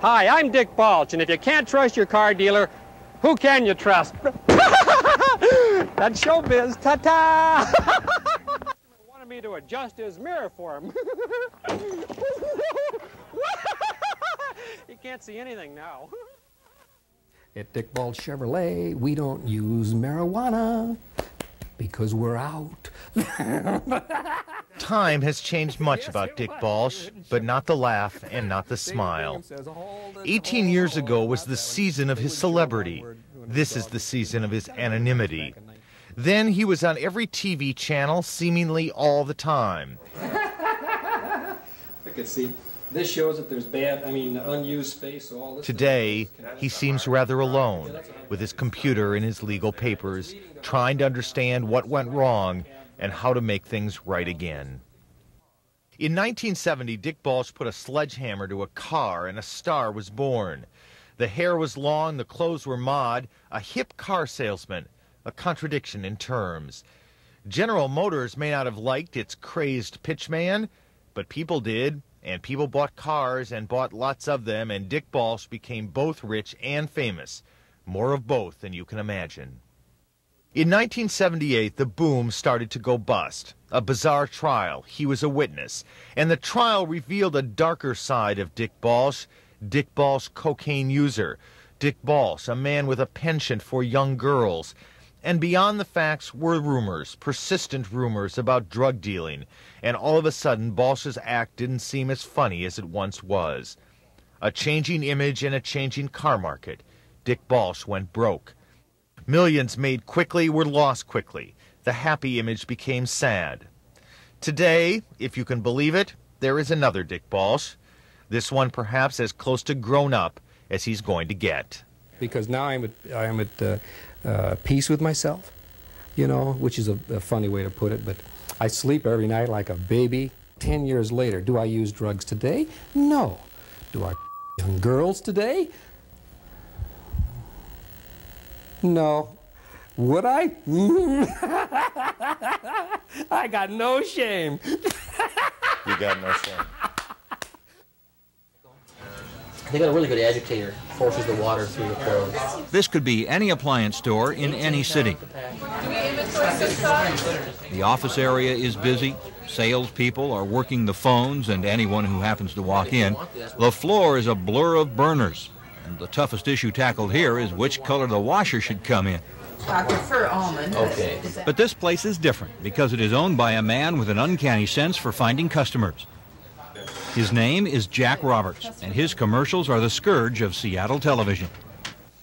Hi, I'm Dick Balch, and if you can't trust your car dealer, who can you trust? That's showbiz. Ta-ta! wanted me to adjust his mirror for him. he can't see anything now. At Dick Balch Chevrolet, we don't use marijuana because we're out. Time has changed much about Dick Balch, but not the laugh and not the smile. 18 years ago was the season of his celebrity. This is the season of his anonymity. Then he was on every TV channel seemingly all the time. I could see. This shows that there's bad, I mean, unused space. So all this Today, he seems rather alone with his computer and his legal papers, trying to understand what went wrong and how to make things right again. In 1970, Dick Balch put a sledgehammer to a car and a star was born. The hair was long, the clothes were mod, a hip car salesman, a contradiction in terms. General Motors may not have liked its crazed pitchman, but people did, and people bought cars and bought lots of them, and Dick Balch became both rich and famous. More of both than you can imagine. In 1978, the boom started to go bust. A bizarre trial. He was a witness. And the trial revealed a darker side of Dick Balch. Dick Balch, cocaine user. Dick Balch, a man with a penchant for young girls. And beyond the facts were rumors, persistent rumors about drug dealing. And all of a sudden, Balch's act didn't seem as funny as it once was. A changing image and a changing car market. Dick Balch went broke. Millions made quickly were lost quickly. The happy image became sad. Today, if you can believe it, there is another Dick Balch. This one perhaps as close to grown up as he's going to get. Because now I'm at, I'm at uh, uh, peace with myself, you know, which is a, a funny way to put it, but I sleep every night like a baby. Ten years later, do I use drugs today? No. Do I young girls today? No. Would I? I got no shame. You got no shame. They got a really good agitator. Forces the water through the pores. This could be any appliance store in any city. The office area is busy. Salespeople are working the phones and anyone who happens to walk in. The floor is a blur of burners. And the toughest issue tackled here is which color the washer should come in. I prefer almond. Okay. But this place is different because it is owned by a man with an uncanny sense for finding customers. His name is Jack Roberts, and his commercials are the scourge of Seattle television.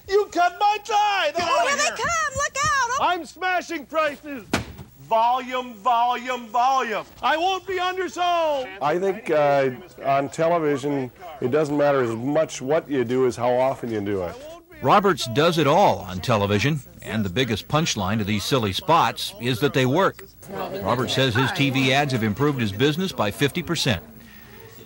You cut my tie! Oh, here they come! Look out! I'm smashing prices! Volume, volume, volume. I won't be undersold. I think uh, on television, it doesn't matter as much what you do as how often you do it. Roberts does it all on television, and the biggest punchline to these silly spots is that they work. Roberts says his TV ads have improved his business by 50%.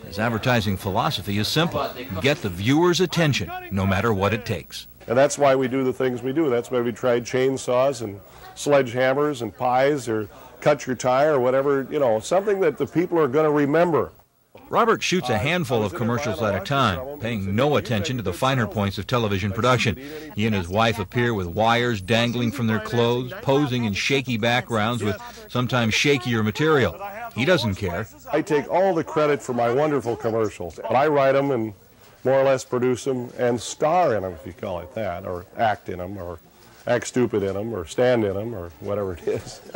His advertising philosophy is simple get the viewer's attention, no matter what it takes. And that's why we do the things we do. That's why we tried chainsaws and sledgehammers and pies or cut your tie or whatever, you know, something that the people are going to remember. Robert shoots a uh, handful of commercials at a time, paying no attention to the finer points of television production. He and his wife appear with wires dangling from their clothes, posing in shaky backgrounds with sometimes shakier material. He doesn't care. I take all the credit for my wonderful commercials, but I write them and more or less produce them and star in them, if you call it that, or act in them, or act stupid in them, or stand in them, or whatever it is.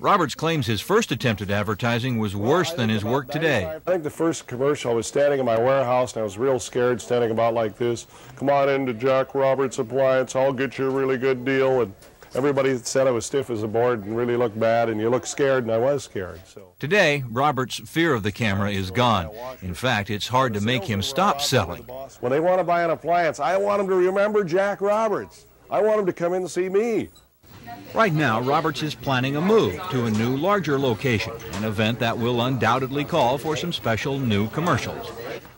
Roberts claims his first attempt at advertising was worse than his work today. I think the first commercial, I was standing in my warehouse and I was real scared, standing about like this. Come on into Jack Roberts Appliance, I'll get you a really good deal. And everybody said I was stiff as a board and really looked bad, and you look scared, and I was scared. So Today, Roberts' fear of the camera is gone. In fact, it's hard to make him stop selling. when they want to buy an appliance, I want them to remember Jack Roberts. I want them to come in and see me. Right now, Roberts is planning a move to a new, larger location, an event that will undoubtedly call for some special new commercials.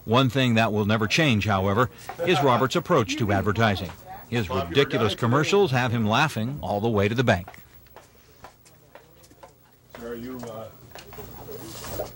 One thing that will never change, however, is Roberts' approach to advertising. His ridiculous commercials have him laughing all the way to the bank. Sir, you, uh,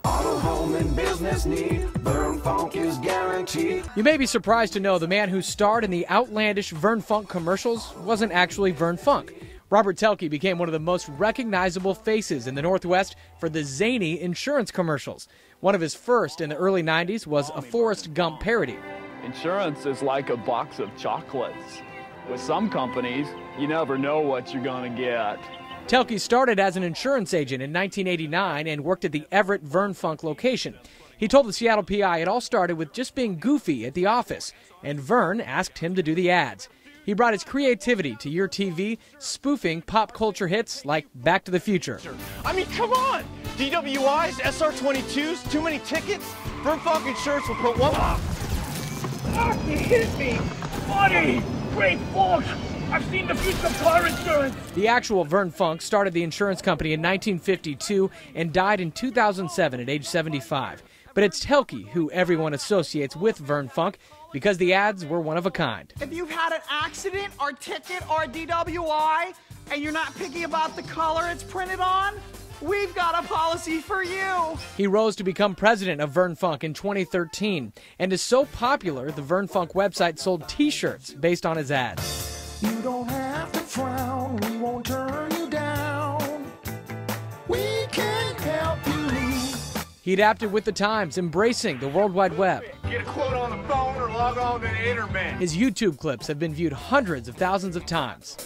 Auto, home, and business need. Vern Fonk is guaranteed. You may be surprised to know the man who starred in the outlandish Vern Fonk commercials wasn't actually Vern Fonk. Robert Thielke became one of the most recognizable faces in the Northwest for the zany insurance commercials. One of his first in the early 90s was a Forrest Gump parody. Insurance is like a box of chocolates. With some companies, you never know what you're going to get. Thielke started as an insurance agent in 1989 and worked at the Everett Vern Fonk location. He told the Seattle PI it all started with just being goofy at the office, and Vern asked him to do the ads. He brought his creativity to your TV, spoofing pop culture hits like Back to the Future. I mean, come on! DWIs, SR22s, too many tickets? Vern Fonk Insurance will put one. Ah, you hit me! Buddy! Great Fonk! I've seen the future of car insurance! The actual Vern Fonk started the insurance company in 1952 and died in 2007 at age 75. But it's Thielke who everyone associates with Vern Fonk because the ads were one of a kind. If you've had an accident or ticket or DWI and you're not picky about the color it's printed on, We've got a policy for you. He rose to become president of Vern Fonk in 2013 and is so popular the Vern Fonk website sold t-shirts based on his ads. You don't have to frown, we won't turn you down. We can help you. He adapted with the times, embracing the World Wide Web. Get a quote on the phone or log on to the internet. His YouTube clips have been viewed hundreds of thousands of times.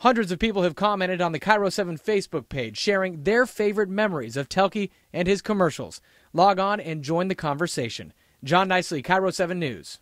Hundreds of people have commented on the KIRO 7 Facebook page, sharing their favorite memories of Thielke and his commercials. Log on and join the conversation. John Nicely, KIRO 7 News.